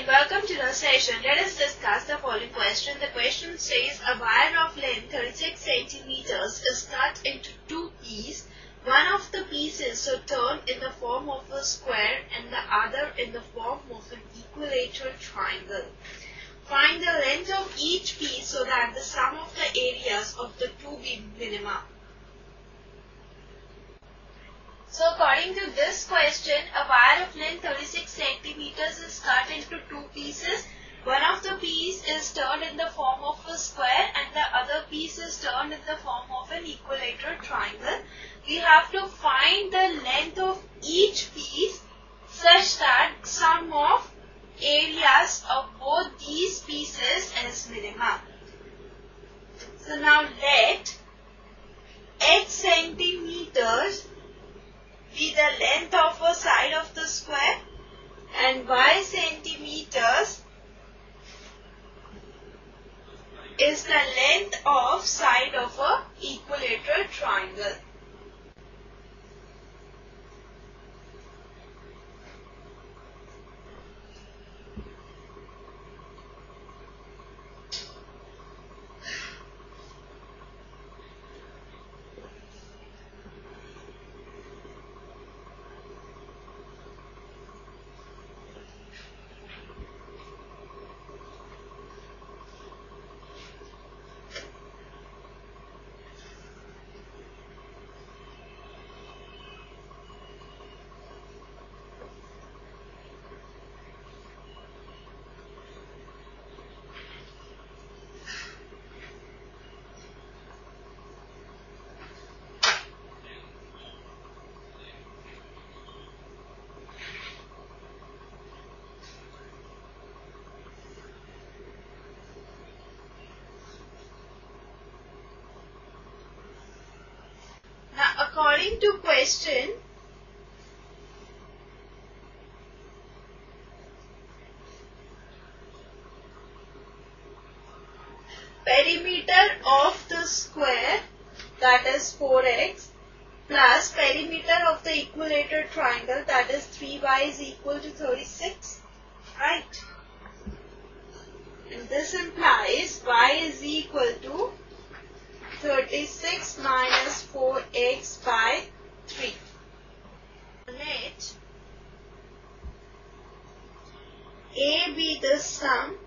again, welcome to the session. Let us discuss the following question. The question says a wire of length 36 centimeters is cut into two pieces. One of the pieces are turned in the form of a square and the other in the form of an equilateral triangle. Find the length of each piece so that the sum of the areas of the two be minima. So according to this question, a wire of length 36 centimeters is cut into two pieces. One of the piece is turned in the form of a square and the other piece is turned in the form of an equilateral triangle. We have to find the length of each piece such that sum of areas of both these pieces is minimum. So now let x centimeters be the length of a side of the square and y centimeters is the length of side of a equilateral triangle. Now, according to question, perimeter of the square that is 4x plus perimeter of the equilateral triangle that is 3y is equal to 36 right? And this implies y is equal to 36 minus 4x by 3. Let A be the sum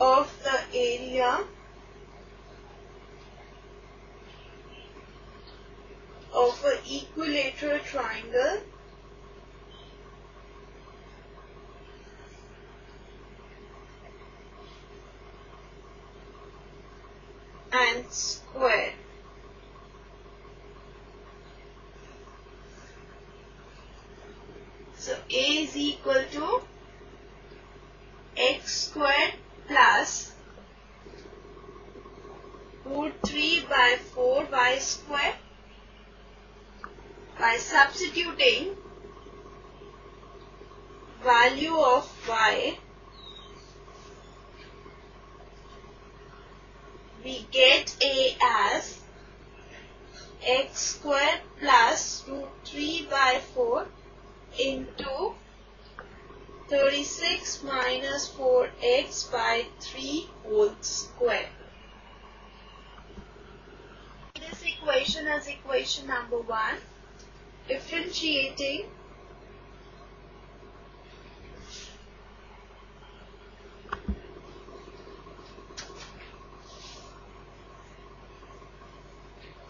of the area of an equilateral triangle and square. So A is equal to x squared plus root 3 by 4 y square by substituting value of y. We get A as x square plus root 3 by 4 into 36 minus 4x by 3 whole square. This equation as equation number 1. Differentiating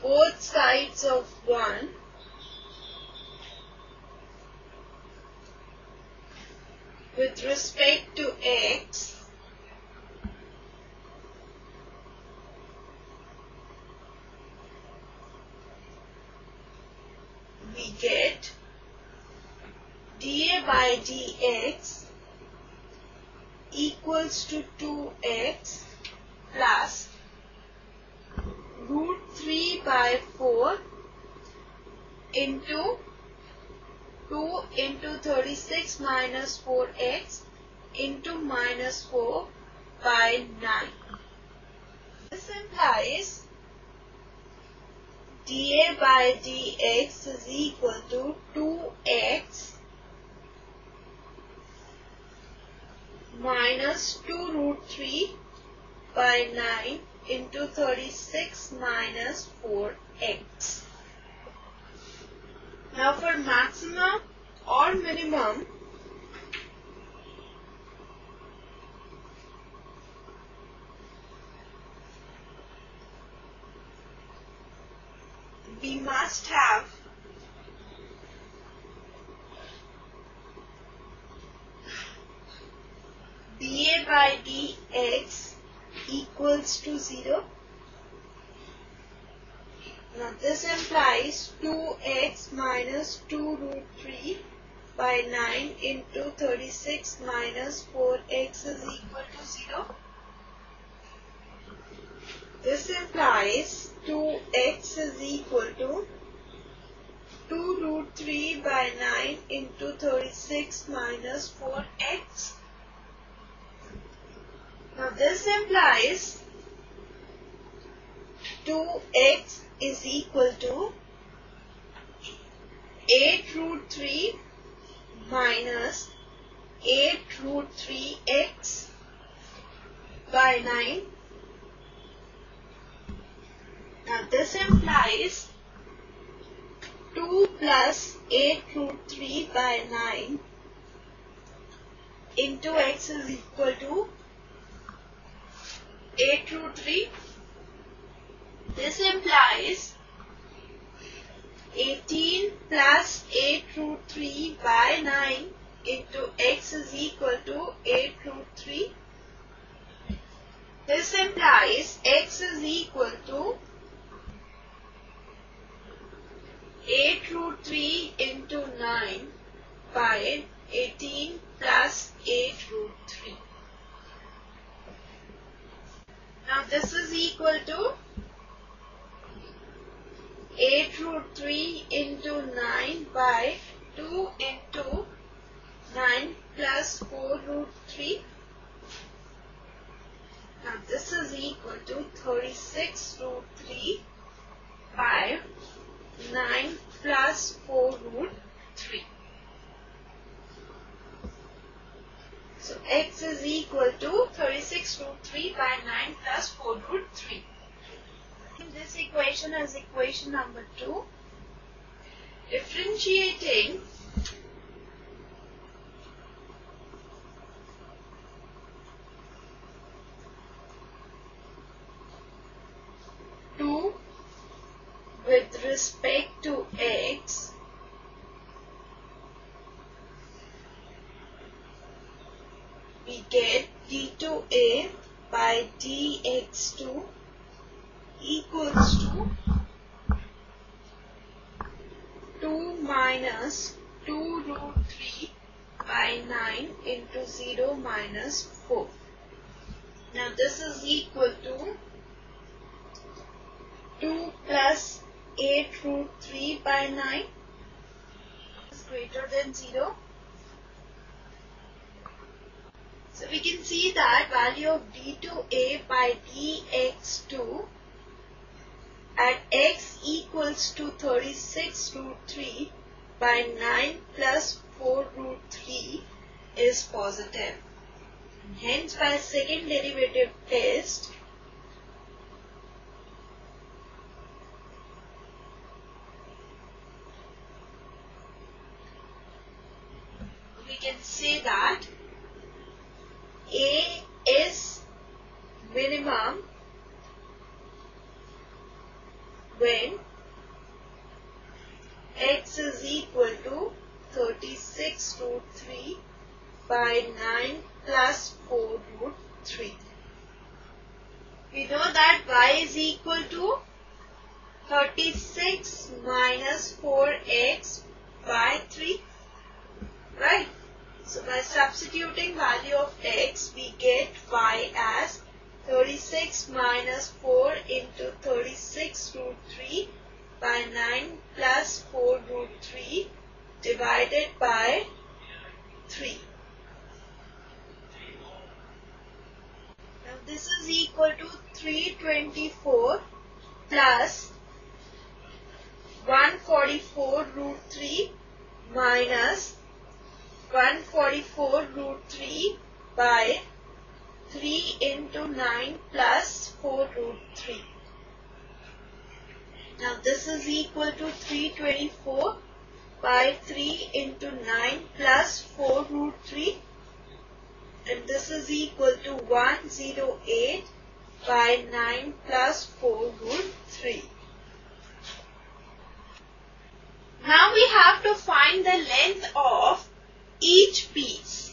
both sides of 1 respect to x we get dA by dx equals to 2x plus root 3 by 4 into 2 into 36 minus 4x into minus 4 by 9. This implies dA by dx is equal to 2x minus 2 root 3 by 9 into 36 minus 4x. Now for maximum or minimum, we must have dA by dx equals to 0. This implies 2x minus 2 root 3 by 9 into 36 minus 4x is equal to 0. This implies 2x is equal to 2 root 3 by 9 into 36 minus 4x. Now this implies 2x is equal to 8 root 3 minus 8 root 3x by 9. Now this implies 2 plus 8 root 3 by 9 into x is equal to 8 root 3. This implies 18 plus 8 root 3 by 9 into x is equal to 8 root 3. This implies x is equal to 8 root 3 into 9 by 18 plus 8 root 3. Now this is equal to 8 root 3 into 9 by 2 into 9 plus 4 root 3. Now this is equal to 36 root 3 by 9 plus 4 root 3. So x is equal to 36 root 3 by 9 plus 4 root 3. This equation is equation number 2. Differentiating two with respect to x we get d2a by dx2 equals to 2 minus 2 root 3 by 9 into 0 minus 4. Now this is equal to 2 plus 8 root 3 by 9 is greater than 0. So we can see that value of d2a by dx2 at x equals to 36 root 3 by 9 plus 4 root 3 is positive. Hence by second derivative test we can say that A is minimum when x is equal to 36 root 3 by 9 plus 4 root 3. We know that y is equal to 36 minus 4x by 3. Right? So by substituting value of x, we get y as 36 minus 4 into 36 root 3 by 9 plus 4 root 3 divided by 3. Now this is equal to 324 plus 144 root 3 minus 144 root 3 by 3 into 9 plus 4 root 3. Now this is equal to 324 by 3 into 9 plus 4 root 3 and this is equal to 108 by 9 plus 4 root 3. Now we have to find the length of each piece.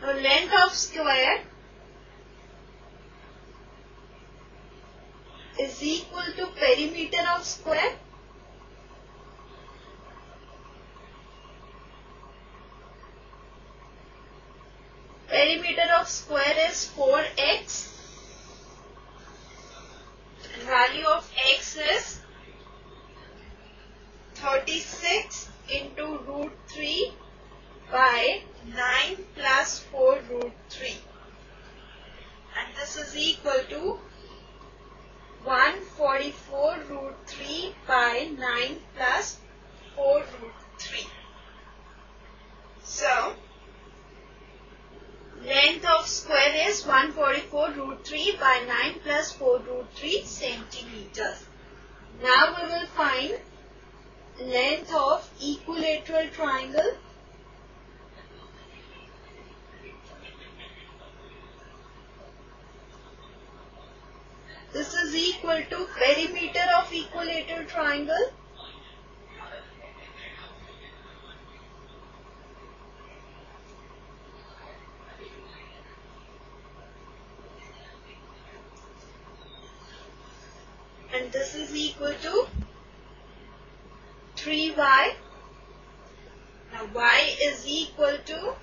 The length of square is equal to perimeter of square. Perimeter of square is 4x value of x is 36 into root 3 by 9 plus 4 root 3 and this is equal to 144 root 3 by 9 plus 4 root 3. So, length of square is 144 root 3 by 9 plus 4 root 3 centimeters. Now we will find length of equilateral triangle. Is equal to perimeter of equilateral triangle. And this is equal to 3y. Now y is equal to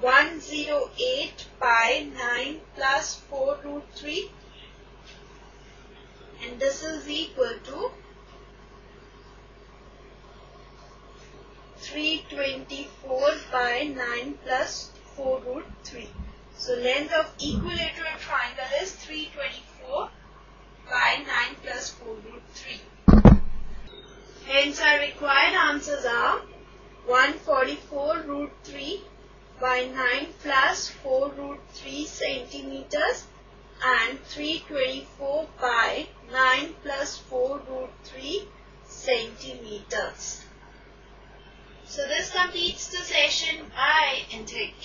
108 by 9 plus 4 root 3 and this is equal to 324 by 9 plus 4 root 3. So length of equilateral triangle is 324 by 9 plus 4 root 3. Hence our required answers are 144 root 3 by 9 plus 4 root 3 centimeters and 324 by 9 plus 4 root 3 centimeters. So this completes the session. Bye and take